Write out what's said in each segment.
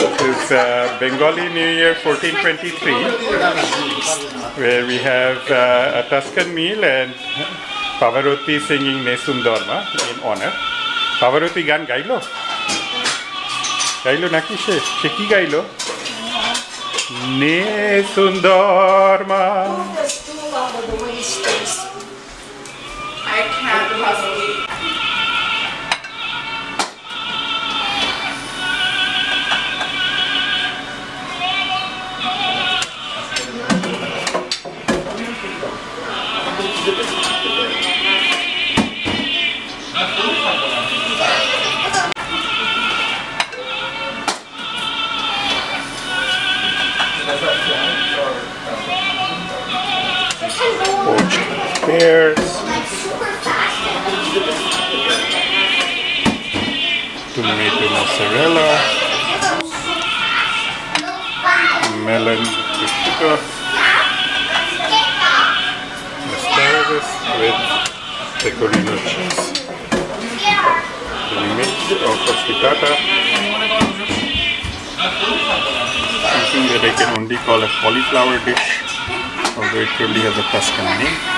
This is uh, Bengali New Year 1423, where we have uh, a Tuscan meal and Pavarotti singing Nessun Dorma in honor. Pavarotti গান gailo? গাইলো নাকি সে সে gailo? গাইলো নে সুন্দর poached pears, tomato mozzarella, melon prosciutto, asparagus with pecorino cheese, the mix of frittata, something that I can only call a cauliflower dish, although it probably has a Tuscan name.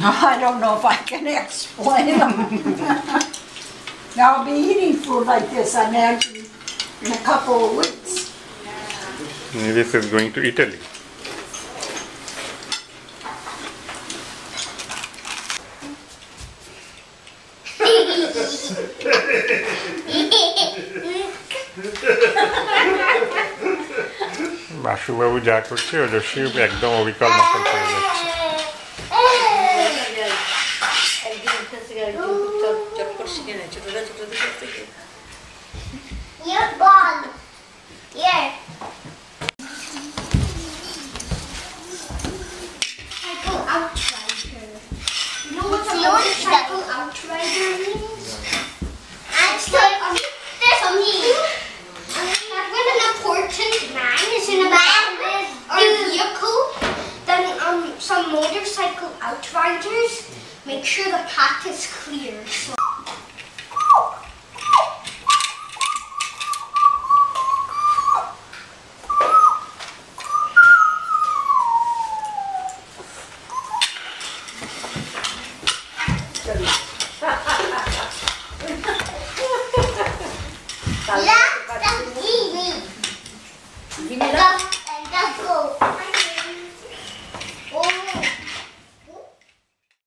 I don't know if I can explain them. I'll be eating food like this, I imagine, in a couple of weeks. This is going to Italy. বাসুবাবু যা করছে ওজস্বী একদম অবিকল মতন করে যাচ্ছে একদিন কাছে গেলে চট চট করে শিখে নেয় ছোটরা ছোটদের কাছ থেকে motorcycle outriders, make sure the path is clear. So Yeah, that's me, me. Give me